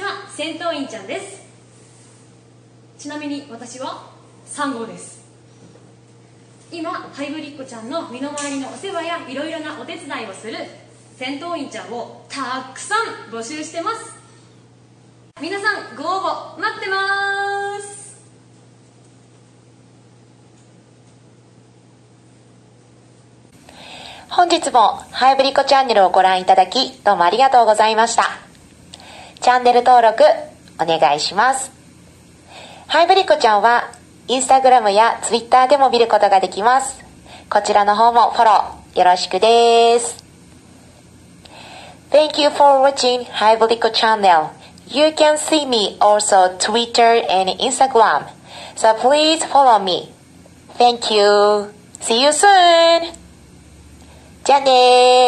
な戦闘員ちゃんです。ちなみに私は3号です。今ハイブリッコちゃんの身の回りのお世話やいろいろなお手伝いをする戦闘員ちゃんをたくさん募集してます。皆さんご応募待ってます。本日もハイブリッコチャンネルをご覧いただきどうもありがとうございました。チャンネル登録お願いします。ハイブリコちゃんはインスタグラムやツイッターでも見ることができます。こちらの方もフォローよろしくです。Thank you for watching Hybrico channel. You can see me also Twitter and Instagram. So please follow me. Thank you. See you soon. じゃあねー。